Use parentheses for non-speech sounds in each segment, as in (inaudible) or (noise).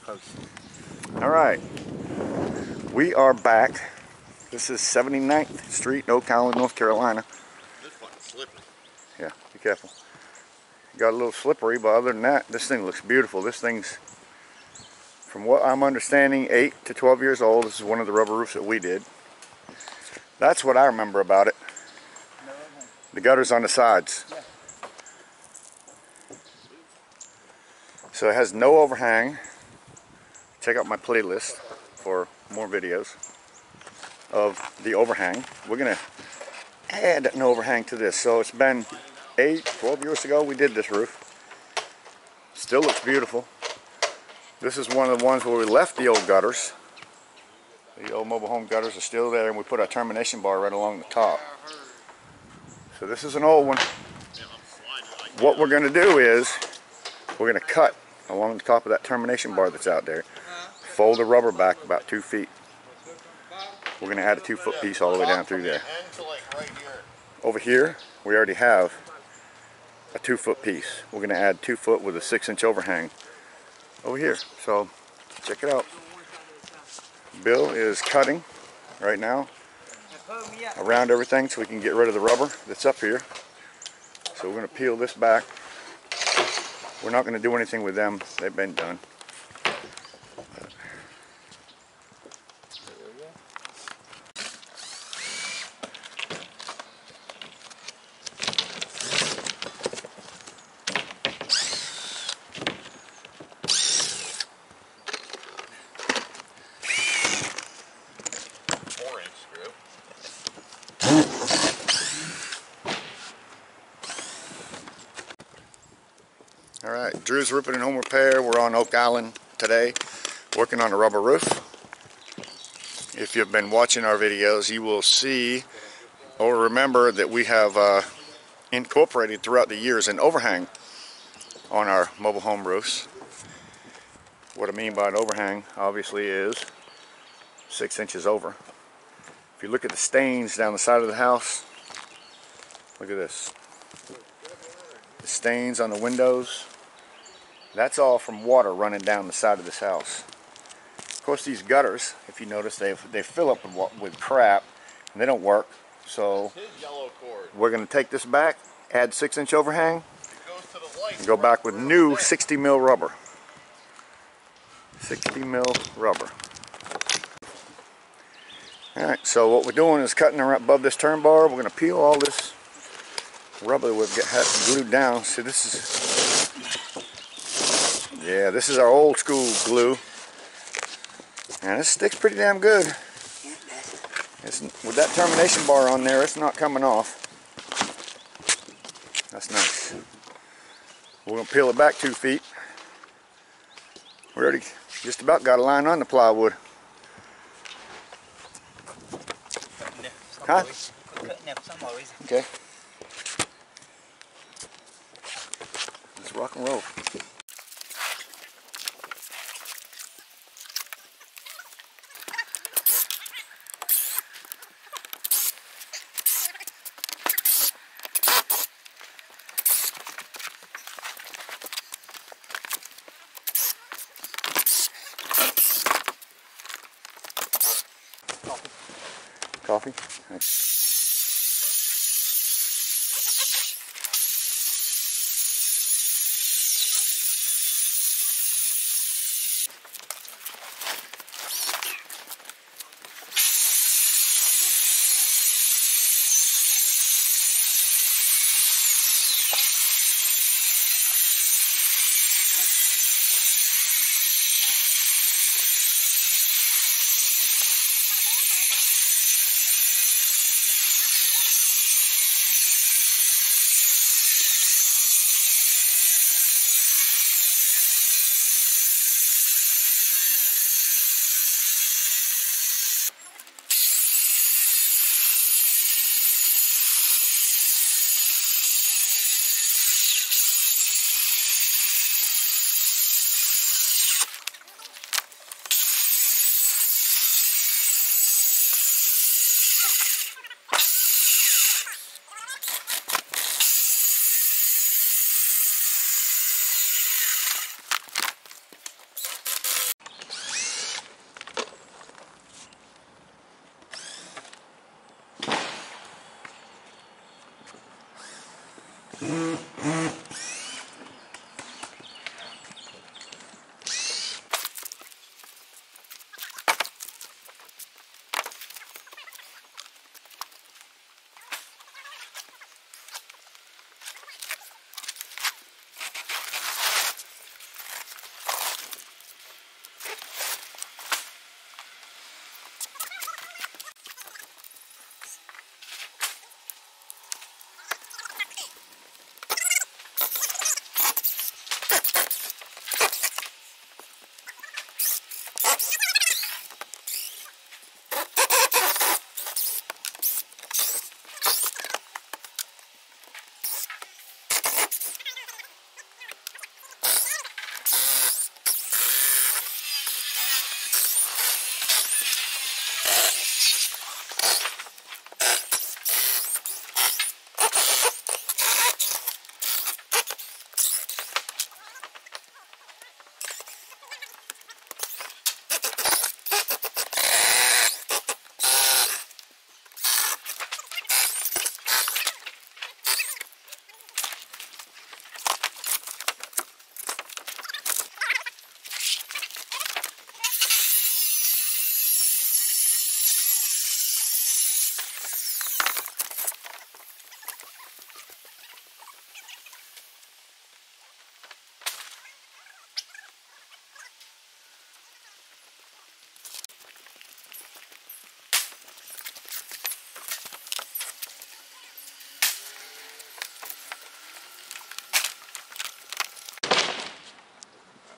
close. All right, we are back. This is 79th Street, Oak Island, North Carolina. This fucking slippery. Yeah, be careful. Got a little slippery, but other than that, this thing looks beautiful. This thing's, from what I'm understanding, 8 to 12 years old. This is one of the rubber roofs that we did. That's what I remember about it. The gutters on the sides. So it has no overhang. Check out my playlist for more videos of the overhang. We're gonna add an overhang to this. So it's been eight, 12 years ago we did this roof. Still looks beautiful. This is one of the ones where we left the old gutters. The old mobile home gutters are still there and we put our termination bar right along the top. So this is an old one. What we're gonna do is we're gonna cut along the top of that termination bar that's out there. Fold the rubber back about two feet. We're gonna add a two foot piece all the way down through there. To. Over here, we already have a two foot piece. We're gonna add two foot with a six inch overhang over here. So check it out. Bill is cutting right now around everything so we can get rid of the rubber that's up here. So we're gonna peel this back. We're not gonna do anything with them. They've been done. Drew's Roofing and Home Repair. We're on Oak Island today, working on a rubber roof. If you've been watching our videos, you will see or remember that we have uh, incorporated throughout the years an overhang on our mobile home roofs. What I mean by an overhang, obviously, is six inches over. If you look at the stains down the side of the house, look at this. The stains on the windows, that's all from water running down the side of this house. Of course, these gutters, if you notice, they they fill up with, with crap, and they don't work. So His yellow cord. we're going to take this back, add six inch overhang, It goes to the light. and go back with new 60 mil rubber. 60 mil rubber. All right, so what we're doing is cutting around above this turn bar. We're going to peel all this rubber that we've got glued down. See, this is, yeah, this is our old school glue. And it sticks pretty damn good. It's, with that termination bar on there, it's not coming off. That's nice. We're gonna peel it back two feet. We already just about got a line on the plywood. Huh? Okay. Let's rock and roll.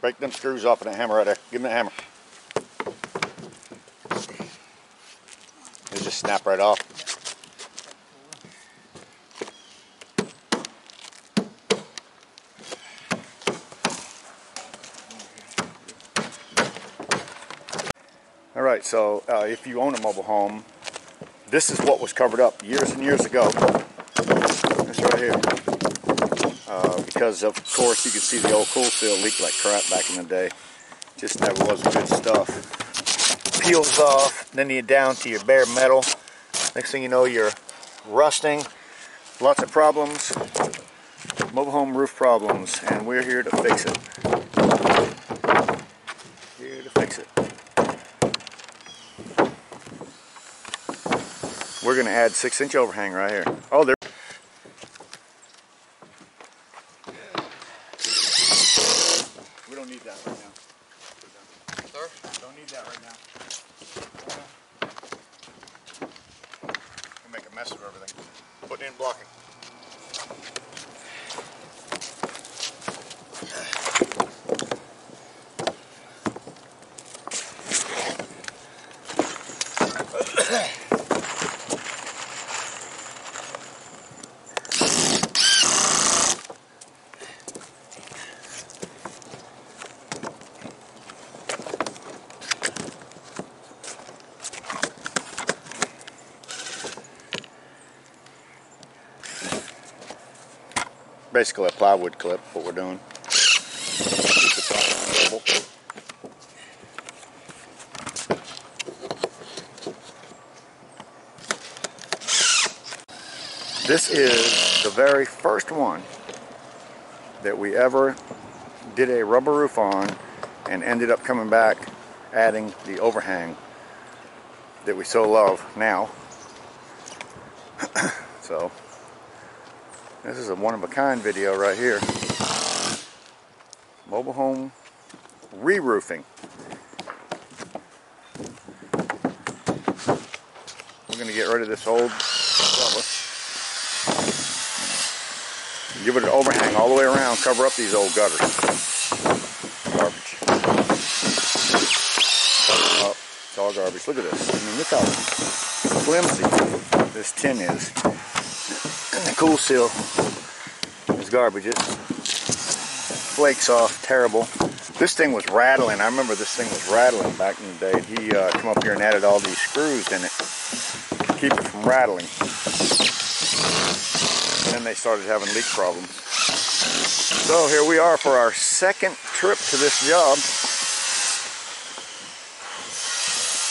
Break them screws off of that hammer right there. Give me that hammer. They just snap right off. All right, so uh, if you own a mobile home, this is what was covered up years and years ago. This right here. Because of course you can see the old Kool Seal leak like crap back in the day. Just never was good stuff. Peels off, then you're down to your bare metal. Next thing you know you're rusting. Lots of problems. Mobile home roof problems and we're here to fix it. Here to fix it. We're to add 6 inch overhang right here. Oh, there. We don't need that right now. Sir? Don't need that right now. We'll make a mess of everything. Put it in blocking. Basically a plywood clip, what we're doing. This is the very first one that we ever did a rubber roof on and ended up coming back adding the overhang that we so love now. so this is a one of a kind video right here. Mobile home re-roofing. We're going to get rid of this old rubber. Give it an overhang all the way around, cover up these old gutters. Garbage. Oh, it's all garbage. Look at this. I mean, look how flimsy this tin is. And the Kool Seal is garbage. It flakes off terrible. This thing was rattling. I remember this thing was rattling back in the day. He uh, up here and added all these screws in it to keep it from rattling. And then they started having leak problems. So here we are for our second trip to this job.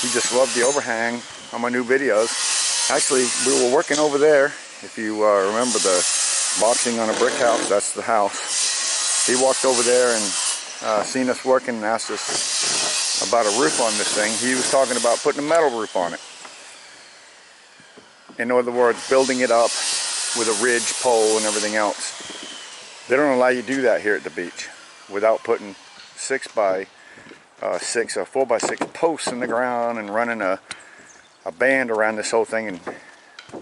He just loved the overhang on my new videos. Actually, we were working over there. If you uh, remember the boxing on a brick house. That's the house. He walked over there and uh, seen us working and asked us about a roof on this thing. He was talking about putting a metal roof on it. In other words, building it up with a ridge pole and everything else. They don't allow you to do that here at the beach without putting six by uh, six or four by six posts in the ground and running a, a band around this whole thing and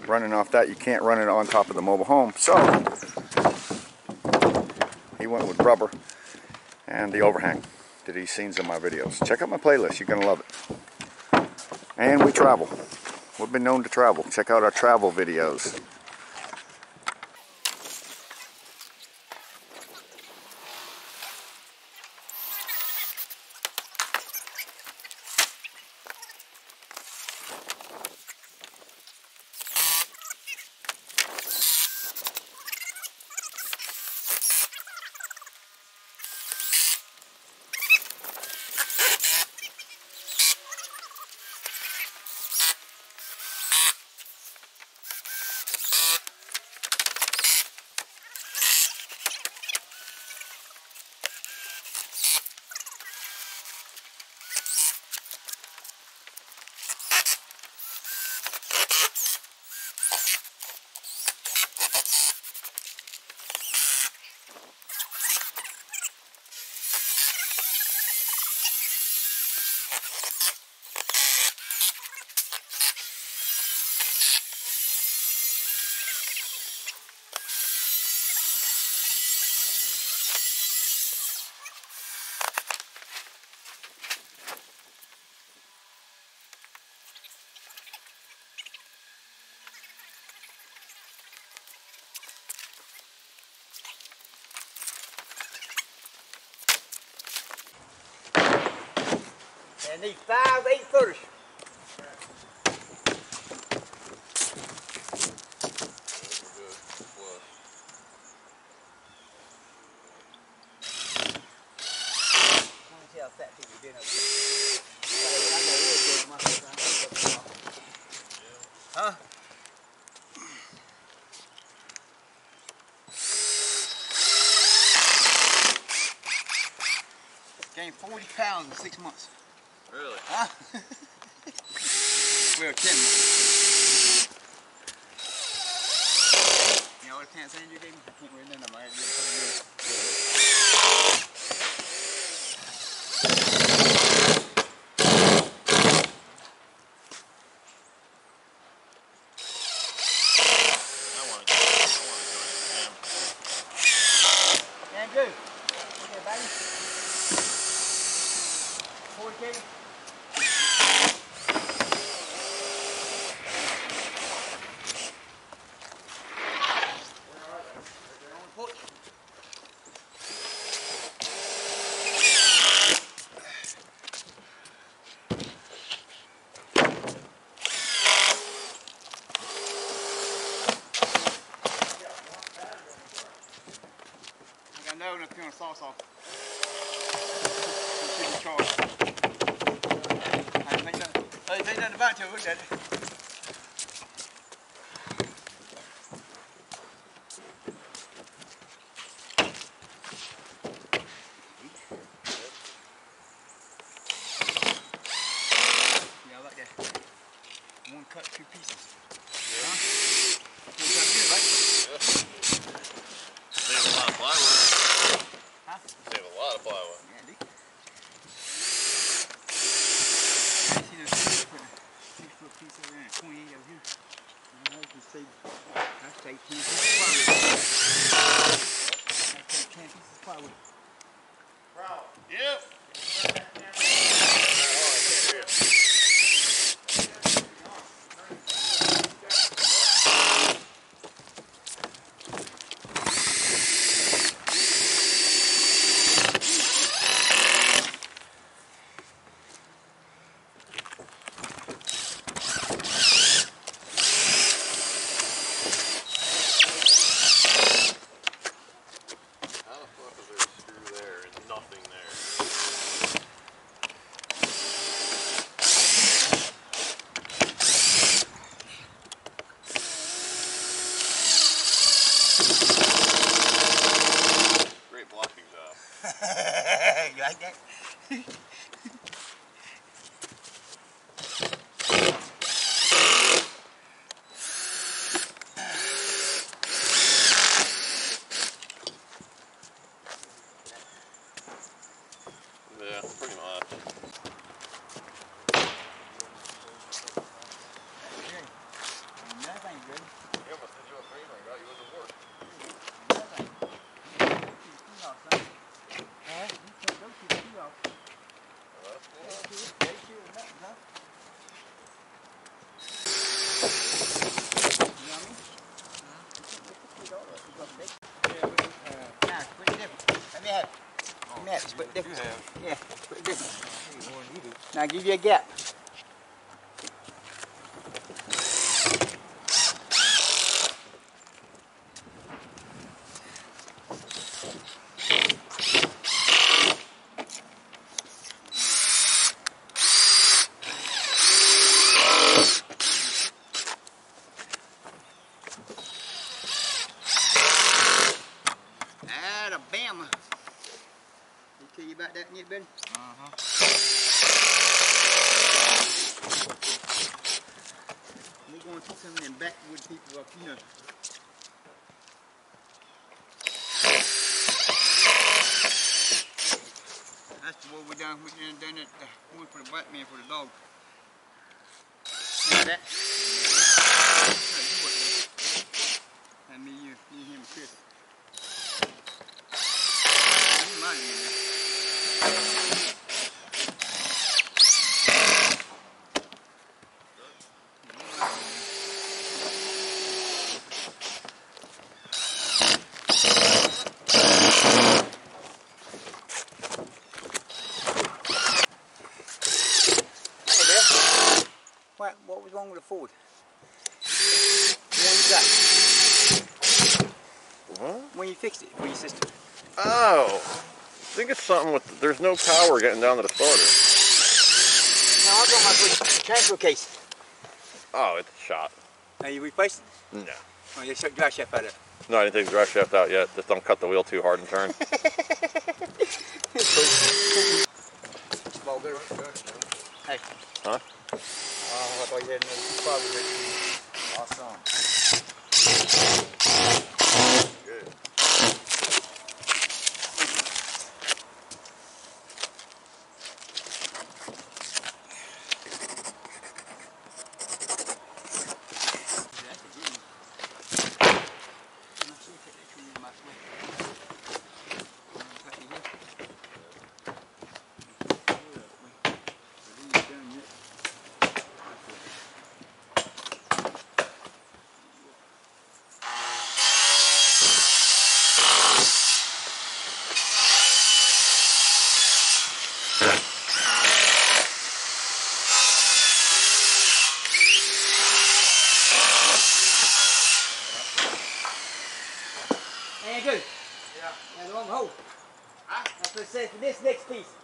running off that you can't run it on top of the mobile home. So he went with rubber and the overhang did these scenes in my videos. Check out my playlist you're gonna love it. And we travel. We've been known to travel. Check out our travel videos I know what's going on. Huh? Gained 40 pounds in six months. Well, 10 months. You know what I can't say you gave me? I can't remember them. I had to get something good. I want to. I want to join the gym. Andrew, look at baby. 40 kg. They're on the porch. I know enough to put a sauce off. Should be charged. I didn't think nothing. I didn't think nothing I'll give you a guess. something with, there's no power getting down to the starter. No, I'll go my transfer case. Oh, it's shot. Are you replacing? No. Oh, you took dry shaft out of it? No, I didn't take the dry shaft out yet. Just don't cut the wheel too hard and turn. (laughs) hey. Huh? Oh, awesome. next piece.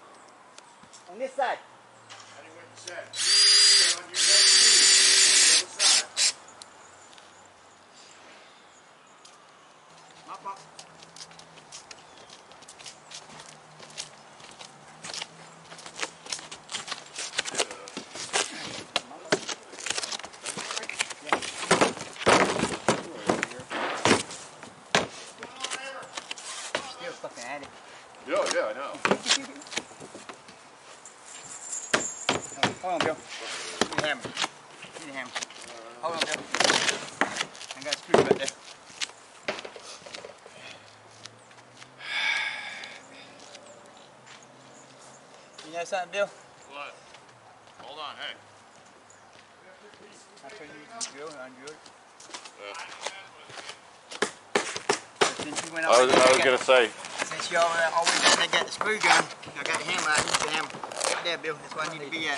something, Bill? What? Hold on, hey. I told you you go, I'm good. Yeah. I was, I was going to say. Since y'all uh, always take the screw gun, I got him out. He's the hammer. Right there, Bill. That's where I need to be at.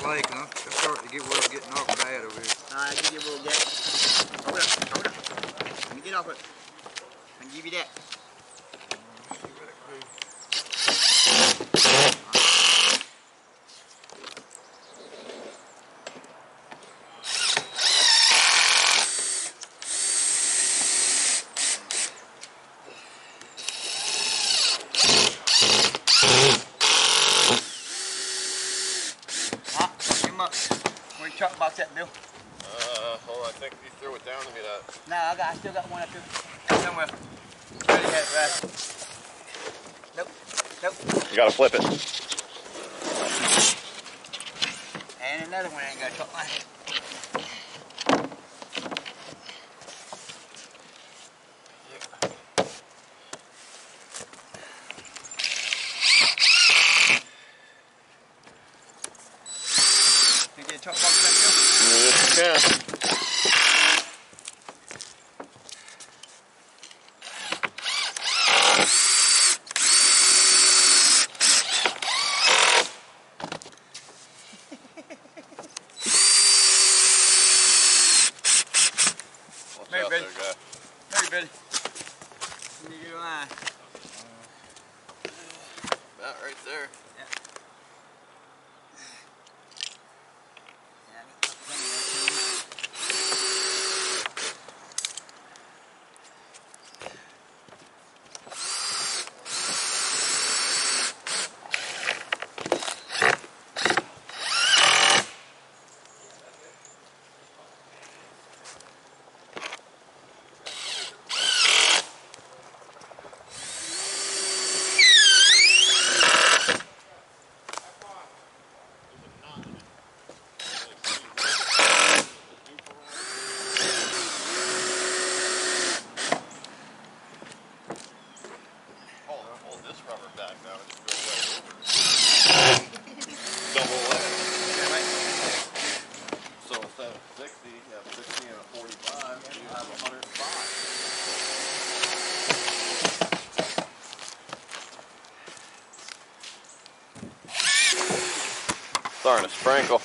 Starting to sprinkle.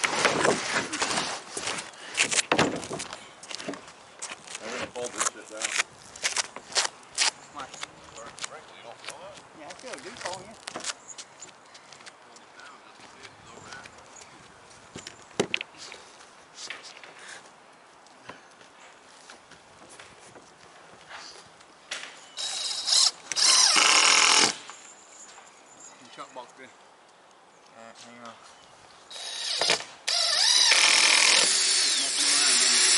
I'm gonna fold this shit down. What? Yeah, I feel do for you. Truck box good. Alright, hang on. Keep messing around, didn't you?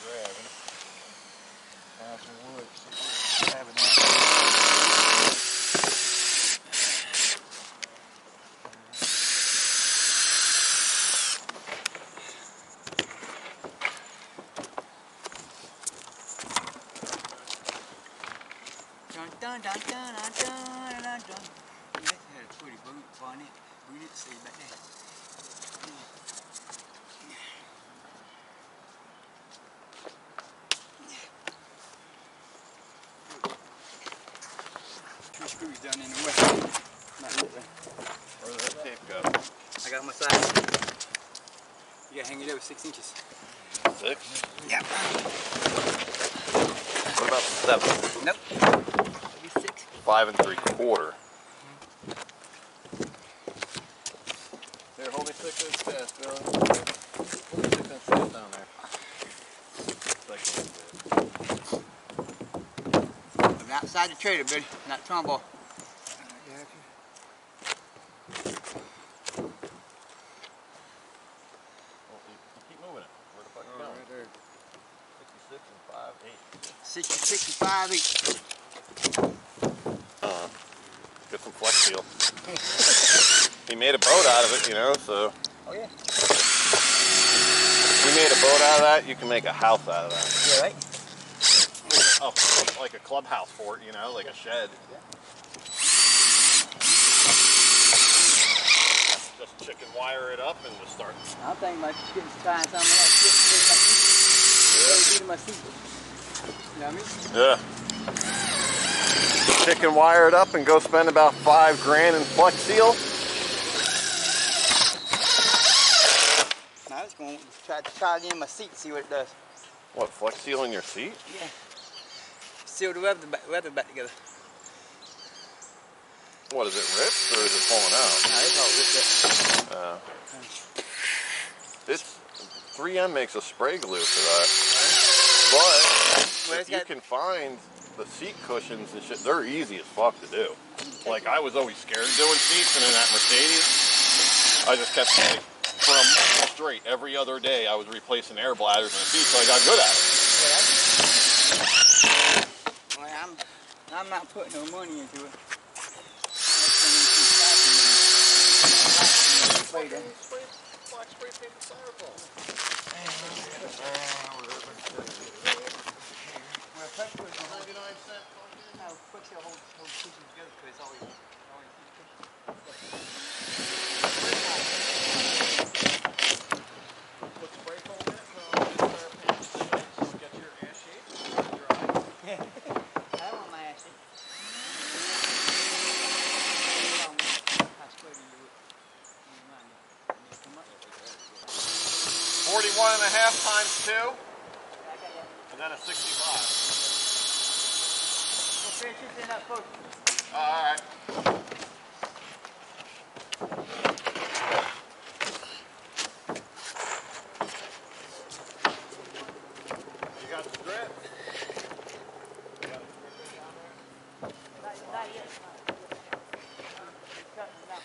Grabbing. Find some wood. Grab it out. Dun dun dun dun dun dun dun dun. This had a pretty boot on it. We didn't see back there. Two screws down in the way. Not really. Where did that tape go? I got my size. You gotta hang it over six inches. Six? Yeah. What about seven? Nope. Maybe six. Five and three quarter. Here, hold me six inch fast, Billy. Hold me six inch fast down there. I'm outside the trailer, buddy. Not Trumbull. Keep moving it. Where the fuck you going? right there. 66 and 5, 8. 60, 65 each. Get some flex seal. he made a boat out of it, you know, so. Oh, yeah. We made a boat out of that, you can make a house out of that. Yeah, right? Oh, like a clubhouse fort, you know, like a shed. Just chicken wire it up and just start. I'm thinking about getting find some of that shit to my seat. You know what I mean? Yeah. Chicken wire it up and go spend about five grand in flex seal. Now I was going to try to try it in my seat, see what it does. What, flex seal in your seat? Yeah. Seal the weather back, weather back together. What, is it ripped or is it falling out? Now it's all ripped up. Uh, it's 3M makes a spray glue for that. But Well, if you can find the seat cushions and shit, they're easy as fuck to do. Like I was always scared doing seats, and in that Mercedes, I just kept like for a month straight, every other day, I was replacing air bladders in the seat, so I got good at it. Yeah, that's- well, I'm, I'm not putting no money into it. That's gonna keep cracking me. Spray that. Black spray painted styrofoam. Well, first we're gonna hold- 99 cent. no, put your whole, whole pieces together 'cause it's always, always Put spray foam in it, put it on the styrofoam stick, get your ass shaped, dry. I want my ass in. I swear to you, you mind it. You come up. 41 and a half times two, I got that. and then a 65. Well, finish this in that first. Uh, all right. You got the grip? You got the grip down there? Not, not yet. Just cutting it out.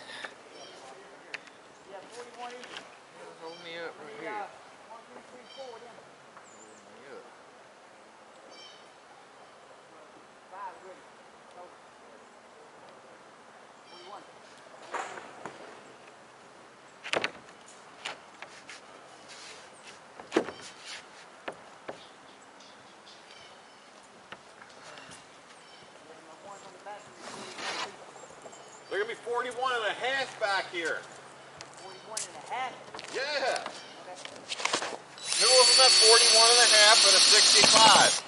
Yeah, 41 inches. Hold me up right Yeah, here. one, two, three, four, then Hold me up. five, ready. So, 41. There's my ones on the back. 41 and a half back here. 41 and a half. Yeah. Two of them at 41 and a half and a 65.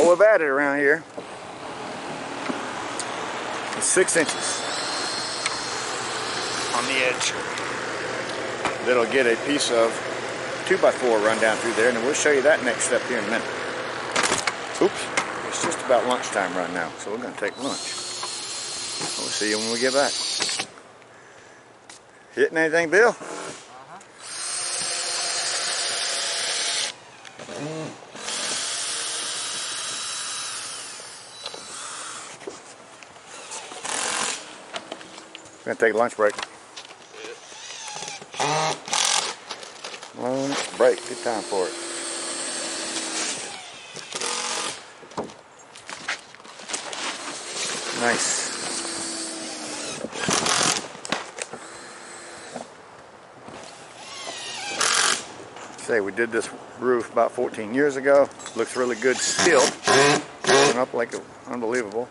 What we've added around here is six inches on the edge. That'll get a piece of two by four run down through there, and we'll show you that next step here in a minute. Oops, it's just about lunchtime right now, so we're gonna take lunch. We'll see you when we get back. Hitting anything, Bill? Uh-huh. Mm. We're gonna take a lunch break. Lunch break, good time for it. Nice. Say we did this roof about 14 years ago. Looks really good still. Going up like unbelievable.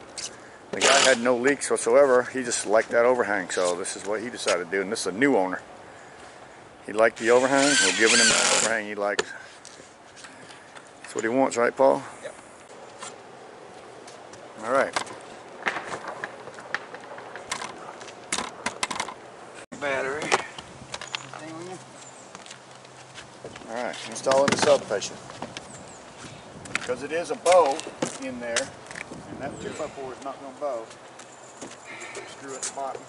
The guy had no leaks whatsoever. He just liked that overhang, so this is what he decided to do. And this is a new owner. He liked the overhang. We're giving him the overhang he likes. That's what he wants, right, Paul? Yep. All right. Battery. Thing on you? All right, installing the sub fascia. Because it is a bow in there, and that two by four is not gonna bow. You screw at the bottom.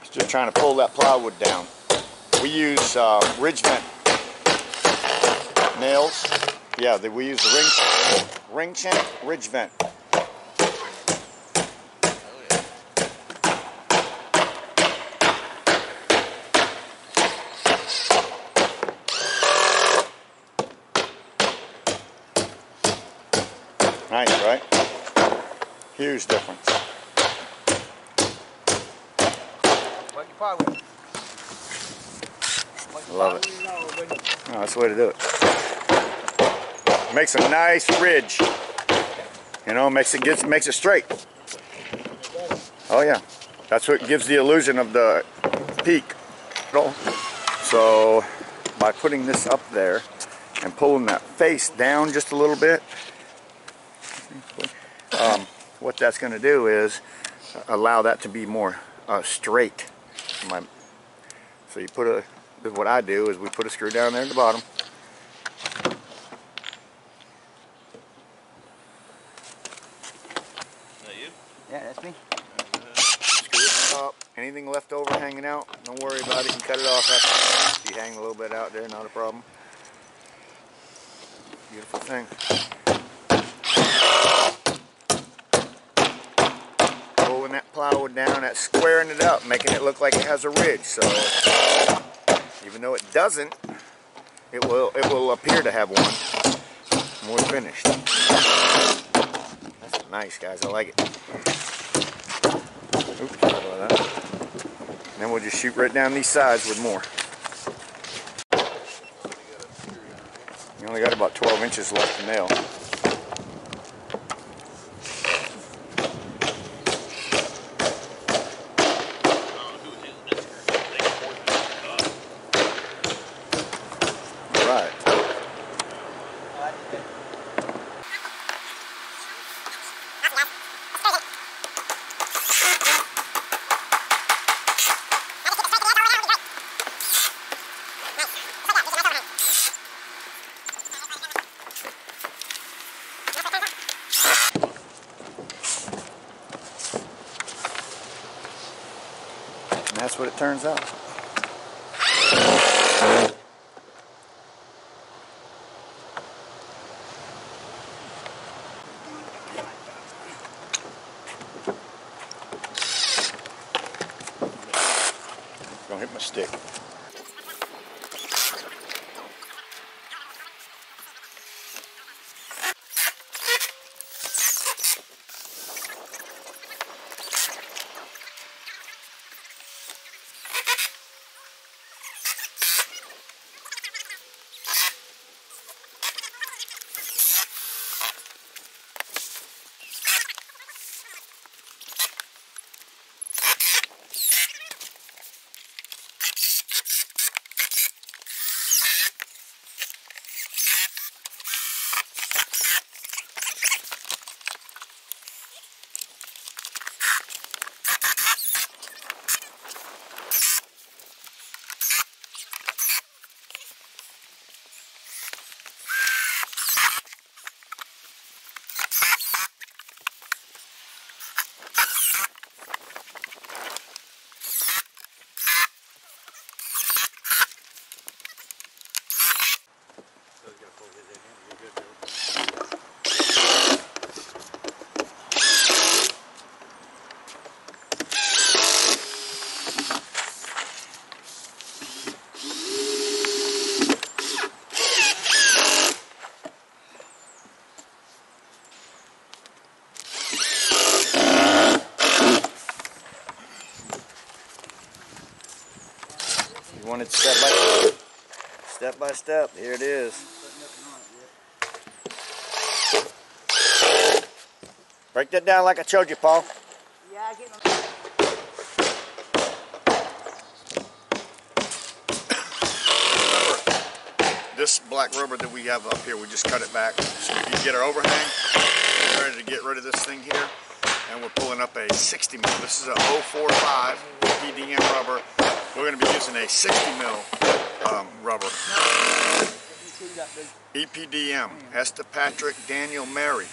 It's just trying to pull that plywood down. We use uh, ridge vent nails. Yeah, we use the ring ring shank ridge vent. Nice, right? Huge difference. What you part with? You Love it. that's the way to do it. Makes a nice ridge. You know, makes it gets makes it straight. Oh yeah, that's what gives the illusion of the peak. So by putting this up there and pulling that face down just a little bit, um, what that's going to do is allow that to be more uh, straight. My, so you put a, what I do is we put a screw down there at the bottom. that you? Yeah, that's me. Screw it up. Anything left over hanging out, don't worry about it. You can cut it off after. You hang a little bit out there, not a problem. Beautiful thing. Pulling that squaring it up, making it look like it has a ridge. So even though it doesn't, it will it will appear to have one we're finished. That's nice, guys. I like it. Oops. Then we'll just shoot right down these sides with more. You only got about 12 inches left to nail. All right. And that's what it turns out. Don't hit my stick. Want it step by step by step. Here it is. Break that down like I showed you, Paul. Yeah. (coughs) This black rubber that we have up here, we just cut it back so we can get our overhang. We're ready to get rid of this thing here. And we're pulling up a 60 mil. This is a 045 PDM rubber. We're going to be using a 60 mil um, rubber. EPDM, Esther Patrick Daniel Mary.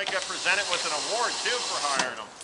I get presented with an award too for hiring them.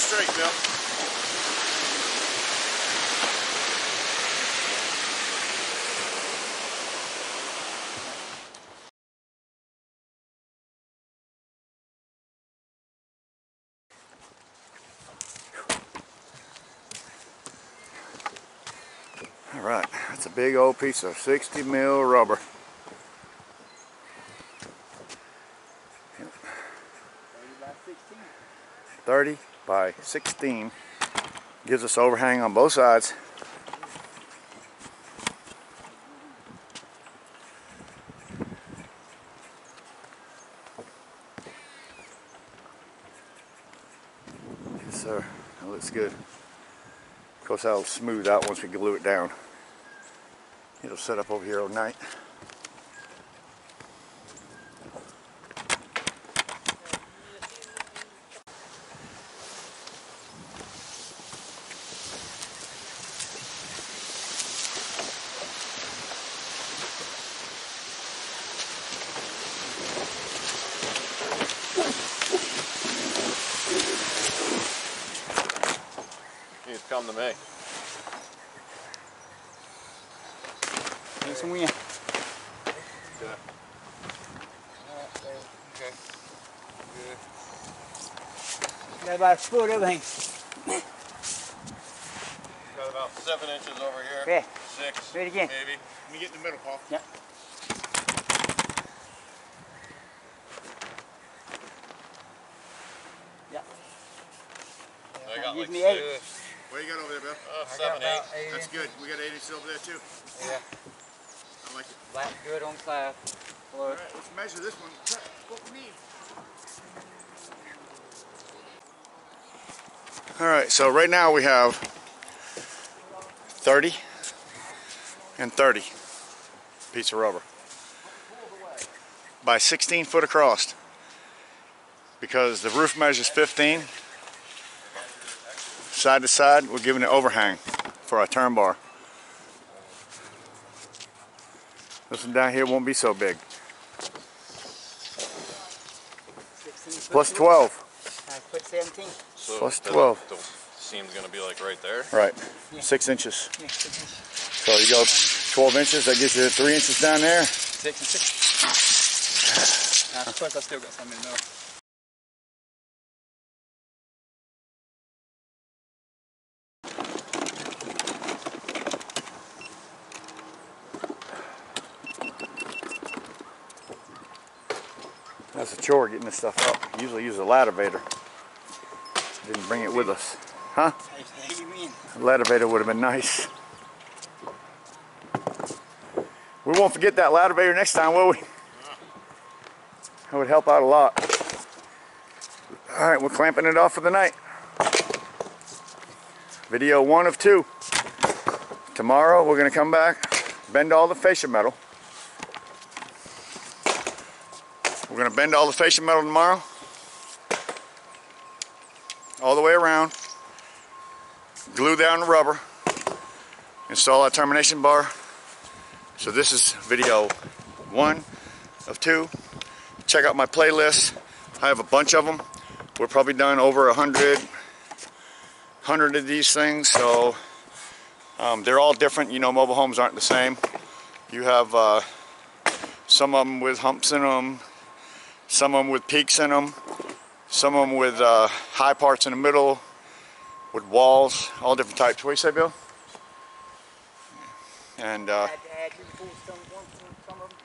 straight, Bill. All right, that's a big old piece of 60 mil rubber. By 16 gives us overhang on both sides. Yes, sir. That looks good. Of course, that'll smooth out once we glue it down. It'll set up over here all night. He's come to me. Here's some wind. Okay. Good. Got about a foot everything. Got about seven inches over here. Okay. Six. Do it again. Maybe. Let me get in the middle, Paul. Yep. Yep. I got Give like me eight. Six, What you got over there, Bill? uh, seven, about eight. eight That's inches. good. We got 8 inches over there too. Yeah. I like it. Black good on class. All Look. right, let's measure this one. What we need. All right, so right now we have 30 and 30 piece of rubber by 16 foot across because the roof measures 15 side to side we're giving it overhang for our term bar this one down here won't be so big 16 foot plus two. 12 I put 17. So Plus the- 12. The seam's gonna be like right there. Right, Yeah. six inches. Yeah, six inches. So you go 12 inches, that gives you three inches down there. Six and six. Now, of course, I still got some in the middle. That's a chore getting this stuff up. Usually use a laddervator. Didn't bring it with us. Huh? Laddervator would have been nice. We won't forget that laddervator next time, will we? That would help out a lot. All right, we're clamping it off for the night. Video one of two. Tomorrow we're gonna come back, bend all the fascia metal. We're gonna bend all the fascia metal tomorrow. All the way around. Glue down the rubber. Install our termination bar. So this is video one of two. Check out my playlist. I have a bunch of them. We're probably done over a hundred, hundred of these things. So um, they're all different. You know, mobile homes aren't the same. You have uh, some of them with humps in them, some of them with peaks in them, some of them with uh, high parts in the middle, with walls, all different types. What do you say, Bill? And uh, Add, add, you pull some, one, some, some of them.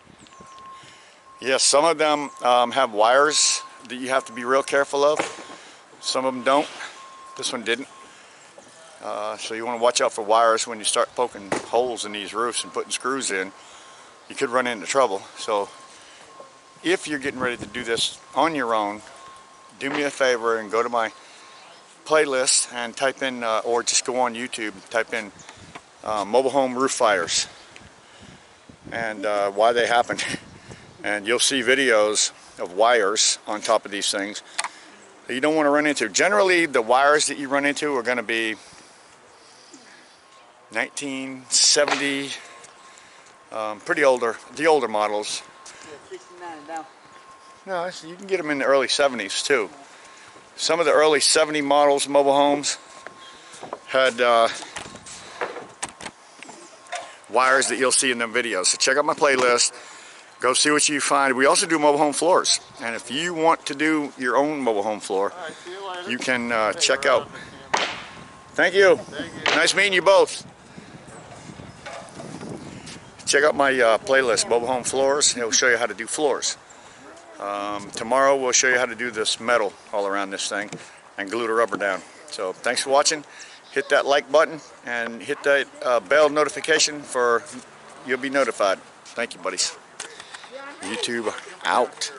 Yes, some of them um, have wires that you have to be real careful of. Some of them don't. This one didn't. Uh, so you want to watch out for wires when you start poking holes in these roofs and putting screws in. You could run into trouble. So if you're getting ready to do this on your own, do me a favor and go to my playlist and type in, uh, or just go on YouTube, type in uh, mobile home roof fires and uh, why they happen. (laughs) and you'll see videos of wires on top of these things that you don't want to run into. Generally, the wires that you run into are going to be 1970, um, pretty older, the older models. Yeah, 69 and down. No, you can get them in the early 70s too. Some of the early 70 models mobile homes had uh, wires that you'll see in them videos. So check out my playlist. Go see what you find. We also do mobile home floors. And if you want to do your own mobile home floor, right, you you can uh, check out. off the camera. Thank you. Thank you. Nice meeting you both. Check out my uh, playlist, Mobile Home Floors. It'll show you how to do floors. Um, tomorrow we'll show you how to do this metal all around this thing and glue the rubber down. So thanks for watching. Hit that like button and hit that uh, bell notification for you'll be notified. Thank you, buddies. YouTube out.